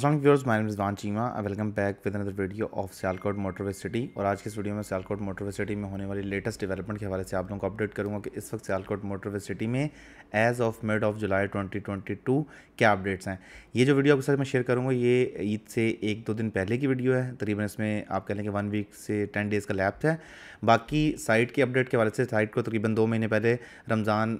Aslam viewers my is Cheema welcome back with another video of Sialkot motorway city और आज के इस video में सियालकोट मोटरवे सिटी में होने वाली लेटेस्ट डेवलपमेंट के हवाले से आप लोगों को अपडेट करूँगा कि इस वक्त सियालकोट मोटरवे सिटी में as of mid of July 2022 क्या अपडेट्स हैं। ये जो वीडियो आपके साथ मैं शेयर करूँगा, ये ईद से एक दो दिन पहले की वीडियो है। तकरीबन इसमें आप कह लें कि वन वीक से टेन डेज़ का लैप है। बाकी साइट के अपडेट के हवाले से साइट को तकरीबन दो महीने पहले रमज़ान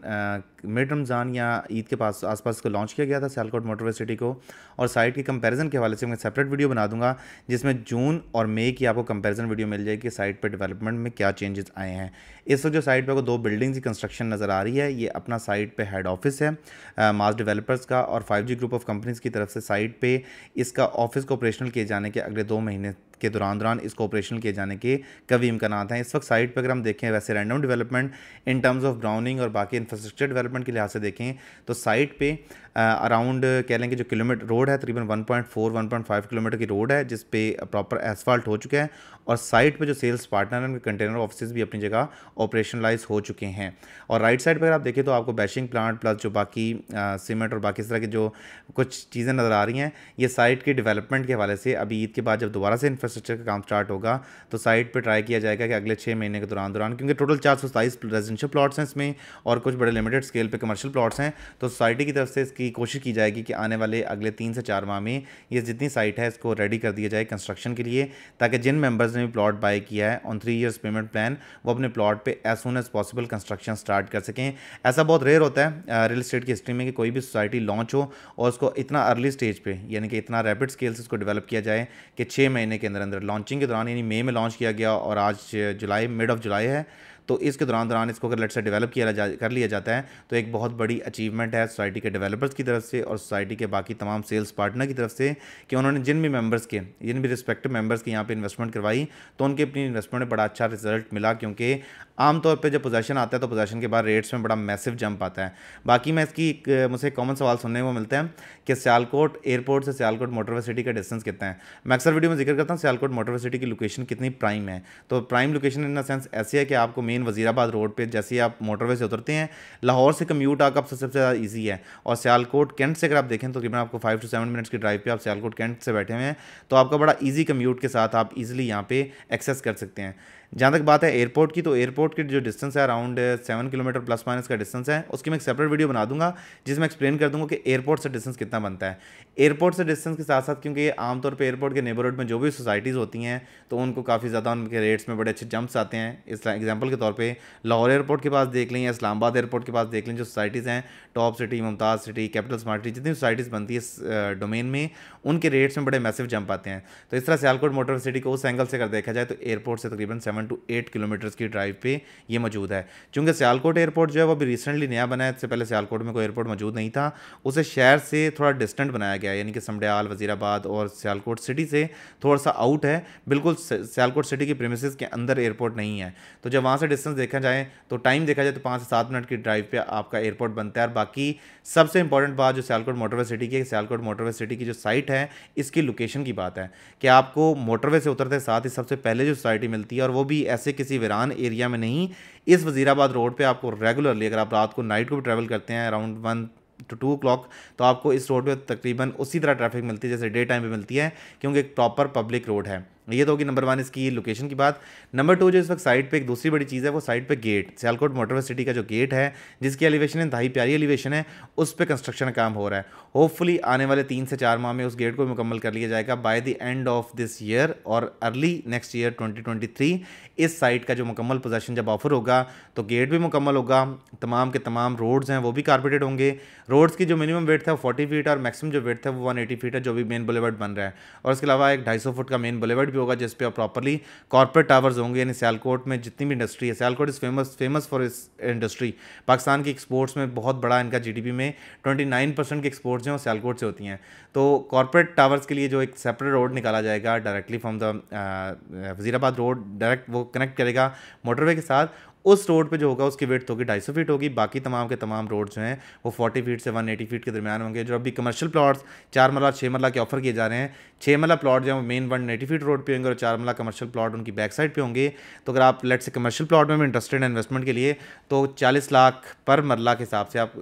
मिड रमज़ान या ईद के पास, आसपास को लॉन्च किया गया था सियालकोट मोटरवे सिटी को। और साइट की कंपैरिजन के हवाले से मैं सेपरेट वीडियो बना दूँगा, जिसमें जून और मई की आपको कंपैरिजन वीडियो मिल जाएगी कि साइट पर डेवलपमेंट में क्या चेंजेस आए हैं। इस वक्त जो साइट पर दो बिल्डिंग्स की कंस्ट्रक्शन नज़र आ रही है, ये अपना साइट पर हेड ऑफ़िस है मास डेवलपर्स का और फाइव ग्रुप ऑफ़ कंपनीज़ की तरफ़ से साइट पर इसका ऑफ़िस को ऑपरेशनल किए जाने के अगले दो महीने के दौरान दौरान इसको ऑपरेशन किए जाने के कभी इम्कान हैं इस वक्त साइट पर अगर हम देखें, वैसे random development in terms of grounding और बाकी इंफ्रास्ट्रक्चर डेवलपमेंट के लिहाज से देखें तो साइट पे अराउंड कह लें कि जो किलोमीटर रोड है, तकरीबन 1.4 1.5 किलोमीटर की रोड है, जिस पे प्रॉपर एसफाल्ट हो चुका है और साइट पे जो सेल्स पार्टनर हैं, उनके कंटेनर ऑफ़िस भी अपनी जगह ऑपरेशनलाइज हो चुके हैं। और राइट साइड पर अगर आप देखें तो आपको बैशिंग प्लांट प्लस जो बाकी सीमेंट और बाकी इस तरह की जो कुछ चीज़ें नज़र आ रही हैं, ये साइट की डेवलपमेंट के हवाले से अभी ईद के बाद जब दोबारा से इंफ्रास्ट्रक्चर का काम स्टार्ट होगा तो साइट पर ट्राई किया जाएगा कि अगले छः महीने के दौरान दौरान, क्योंकि टोटल चार सौ सताईस रेजिडेंशियल प्लाट्स हैं इसमें और कुछ बड़े लिमिटेड स्केल पर कमर्शियल प्लॉट्स हैं तो सोसाइटी की तरफ़ से इसकी कोशिश की जाएगी कि आने वाले अगले तीन से चार माह में ये जितनी साइट है इसको रेडी कर दिया जाए कंस्ट्रक्शन के लिए, ताकि जिन मेंबर्स ने भी प्लॉट बाय किया है on three years payment plan वो अपने प्लॉट पे as soon as possible construction start कर सकें। ऐसा बहुत रेयर होता है रियल इस्टेट की हिस्ट्री में कि कोई भी सोसाइटी लॉन्च हो और उसको इतना अर्ली स्टेज पे, यानी कि इतना रैपिड स्केल से उसको डेवलप किया जाए कि छः महीने के अंदर अंदर अंदर लॉन्चिंग के दौरान यानी मई में लॉन्च किया गया और आज जुलाई मिड ऑफ़ जुलाई है। तो इसके दौरान दौरान इसको अगर लेट से डेवलप किया जा, कर लिया जाता है तो एक बहुत बड़ी अचीवमेंट है सोसाइटी के डेवलपर्स की तरफ़ से और सोसाइटी के बाकी तमाम सेल्स पार्टनर की तरफ़ से कि उन्होंने जिन भी मेंबर्स के, जिन भी रिस्पेक्टिव मेंबर्स की यहाँ पर इन्वेस्टमेंट करवाई तो उनके अपनी इन्वेस्टमेंट में बड़ा अच्छा रिज़ल्ट मिला क्योंकि आमतौर पर जब पोजेशन आता है तो पोजेशन के बाद रेट्स में बड़ा मैसिव जंप आता है। बाकी मैं इसकी मुझे कॉमन सवाल सुनने को मिलते हैं कि सियालकोट एयरपोर्ट से सियालकोट मोटरवे सिटी का डिस्टेंस कितना है? मैं अक्सर वीडियो में ज़िक्र करता हूँ सियालकोट मोटरवे सिटी की लोकेशन कितनी प्राइम है। तो prime location in the sense ऐसी है कि आपको मेन वजीराबाद रोड पर जैसे आप मोटरवे से उतरते हैं, लाहौर से कम्यूट आकर सबसे सबसे ज़्यादा ईजी है। और सियालकोट, कैंट से अगर आप देखें तो तकरीबन आपको फाइव टू सेवन मिनट्स की ड्राइव पर आप सियालकोट, कैंट से बैठे हुए हैं तो आपका बड़ा ईजी कम्यूट के साथ आप ईजिली यहाँ पर एक्सेस कर सकते हैं। जहाँ तक बात है एयरपोर्ट की तो एयरपोर्ट की जो डिस्टेंस है around seven kilometre plus minus का डिस्टेंस है, उसकी मैं एक सेपरेट वीडियो बना दूँगा, जिसमें एक्सप्लेन कर दूँगा कि एयरपोर्ट से डिस्टेंस कितना बनता है। एयरपोर्ट से डिस्टेंस के साथ साथ क्योंकि आमतौर पर एयरपोर्ट के नेबरहुड में जो भी सोसाइटीज़ होती हैं तो उनको काफ़ी ज़्यादा उनके रेट्स में बड़े अच्छे जंप्स आते हैं। इस एग्ज़ाम्पल के तौर पर लाहौर एयरपोर्ट के पास देख लें या इस्लामाबाद एयरपोर्ट के पास देख लें, जो सोसाइटीज़ हैं top city Mumtaz city capital smart city जितनी सोसाइटीज़ बनती है इस डोमेन में, उनके रेट्स में बड़े मैसिव जंप आते हैं। तो इस तरह सियालकोट मोटर सिटी को उस एंगल से अगर देखा जाए तो एयरपोर्ट से तकरीबन seven to eight kilometre kilometres की ड्राइव पे ये मौजूद है। चूँकि सियालकोट एयरपोर्ट जो है, वो अभी रिसेंटली नया बना है, इससे पहले सियालकोट में कोई एयरपोर्ट मौजूद नहीं था। उसे शहर से थोड़ा डिस्टेंट बनाया गया यानी कि समडयाल, वजीराबाद और सियालकोट सिटी से थोड़ा सा आउट है। बिल्कुल सियालकोट सिटी की प्रेमिस के अंदर एयरपोर्ट नहीं है। तो जब वहाँ से डिस्टेंस देखा जाए तो टाइम देखा जाए तो पाँच से सात मिनट की ड्राइव पर आपका एयरपोर्ट बनता है। और बाकी सबसे इंपॉर्टेंट बात जो सियालकोट मोटरवे सिटी की सियालकोट मोटरवे सिटी की जो साइट है, इसकी लोकेशन की बात है। कि आपको मोटरवे से उतरते साथ ही सबसे पहले जो सोसाइटी मिलती है, और वो भी ऐसे किसी वीरान एरिया में नहीं, इस वजीराबाद रोड पे आपको रेगुलरली अगर आप रात को नाइट को भी ट्रैवल करते हैं around one to two clock तो आपको इस रोड पे तकरीबन उसी तरह ट्रैफ़िक मिलती है जैसे डे टाइम भी मिलती है, क्योंकि एक प्रॉपर पब्लिक रोड है। ये तो होगी नंबर वन इसकी लोकेशन की बात। नंबर टू जो इस वक्त साइड पे एक दूसरी बड़ी चीज़ है, वो साइड पे गेट सियालकोट मोटरवे सिटी का जो गेट है, जिसकी एलिवेशन इंतहाई प्यारी एलिवेशन है, उस पर कंस्ट्रक्शन काम हो रहा है। होपफुली आने वाले तीन से चार माह में उस गेट को मुकम्मल कर लिया जाएगा by the end of this year और अर्ली नेक्स्ट ईयर ट्वेंटी इस साइट का जो मुकम्मल पोजेशन जब ऑफ़र होगा तो गेट भी मुकम्मल होगा। तमाम के तमाम रोड्स हैं, वो भी कारपेटेड होंगे। रोड्स की जो मिनिमम वेट था वो फोर्टी फीट और मैक्सिमम जो वेट था वो वन फीट है, जो भी मेन बुलेवर्ड बन रहा है। और इसके अलावा एक ढाई फुट का मेन बुलेवर्ड भी होगा जिस पे प्रॉपरली कॉर्पोरेट टावर्स होंगे। यानी सियालकोट में जितनी भी इंडस्ट्री है, Sialkot is famous famous for इस इंडस्ट्री पाकिस्तान की एक्सपोर्ट्स में बहुत बड़ा इनका जीडीपी में 29 परसेंट की एक्सपोर्ट्स हैं वो सियालकोट से होती हैं। तो कॉर्पोरेट टावर्स के लिए जो एक सेपरेट रोड निकाला जाएगा directly from the Wazirabad road direct वो कनेक्ट करेगा मोटरवे के साथ। उस रोड पे जो होगा उसकी वेट होगी ढाई सौ फीट होगी। बाकी तमाम के तमाम रोड जो हैं, वो फोर्टी फीट से वन एटी फीट के दरमियान होंगे। जो अभी कमर्शियल प्लॉट्स चार मरला छः मरला के ऑफ़र किए जा रहे हैं छः मरला प्लॉट जो है, वो main one eighty feet road पे होंगे और चार मरला कमर्शियल प्लॉट उनकी बैक साइड पे होंगे। तो अगर आप लेट से कमर्शियल प्लॉट में भी इंटरेस्टेड हैं इन्वेस्टमेंट के लिए तो चालीस लाख पर मरला के हिसाब से आप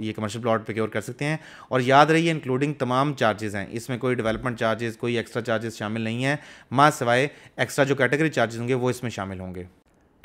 ये कमर्शियल प्लॉट प्रिक्योर कर सकते हैं। और याद रहिए इंक्लूडिंग तमाम चार्जेस हैं। इसमें कोई डेवलपमेंट चार्जेस कोई एक्स्ट्रा चार्जेस शामिल नहीं है। माँ सिवाय एक्स्ट्रा जो कैटेगरी चार्जेस होंगे, वो इसमें शामिल होंगे।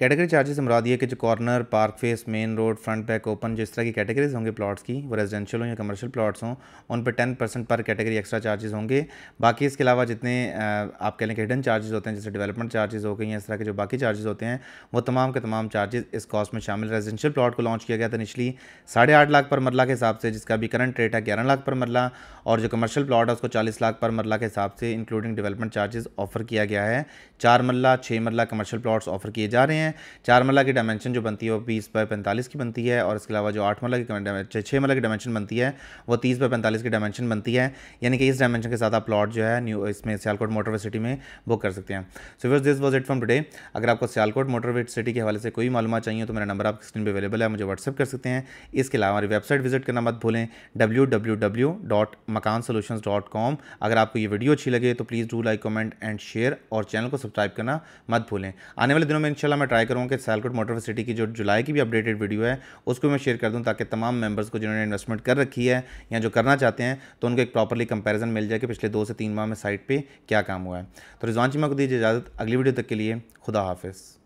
कैटेगरी चार्जेस मुराद ये कि जो corner park face main road front back open जिस तरह की कैटेगरीज होंगे प्लॉट्स की, वो रेजिडेंशियल हों या कमर्शियल प्लॉट्स हों, उन पर टेन परसेंट पर कैटेगरी एक्स्ट्रा चार्जेस होंगे। बाकी इसके अलावा जितने आप कह लें कि हिडन चार्जेस होते हैं, जैसे डेवलपमेंट चार्जेस हो गए हैं इस तरह के जो बाकी चार्जेस होते हैं, वो तमाम के तमाम चार्जेस इस कॉस्ट में शामिल। रेजिडेंशियल प्लॉट को लॉन्च किया गया था निचली साढ़े आठ लाख पर मरला के हिसाब से, जिसका भी करंट रेट है ग्यारह लाख पर मरला, और जो कमर्शियल प्लॉट है उसको चालीस लाख पर मरला के हिसाब से इंक्लूडिंग डेवलपमेंट चार्जेस ऑफ़र किया गया है। चार मरला छः मरला कमर्शियल प्लॉट्स ऑफ़र किए जा रहे हैं। चार मरला की डायमेंशन जो बनती है वो बीस बाय पैंतालीस की बनती है और इसके अलावा जो आठ मरला की छः मरला की डायमेंशन बनती है, वो तीस बाय पैंतालीस की डायमेंशन बनती है। यानी कि इस डायमेंशन के साथ आप प्लॉट जो है न्यू इसमें सियालकोट मोटरवे सिटी में बुक कर सकते हैं। So worse this was it from today अगर आपको सियालकोट मोटरवे सिटी के हवाले से कोई मालूम चाहिए तो मेरा नंबर आपकी स्क्रीन पर अवेलेबल है मुझे व्हाट्सअप कर सकते हैं। इसके अलावा हमारी वेबसाइट विज़िट करना मत भूलें W W W dot Makaan solution dot com अगर आपको ये वीडियो अच्छी लगे तो please do like comment and share और चैनल को सब्सक्राइब करना मत भूलें। आने वाले दिनों में इंशाल्लाह मैं ट्राई करूँगा कि सैलकोट मोटर सिटी की जो जुलाई की भी अपडेटेड वीडियो है, उसको मैं शेयर कर दूँ ताकि तमाम मेंबर्स को जिन्होंने इन्वेस्टमेंट कर रखी है या जो करना चाहते हैं तो उनको एक प्रॉपरली कंपेरिजन मिल जाए कि पिछले दो से तीन माह में साइट पर क्या काम हुआ है। तो रिजवान चीमा को दीजिए इजाज़त। अगली वीडियो तक के लिए खुदा हाफिज़।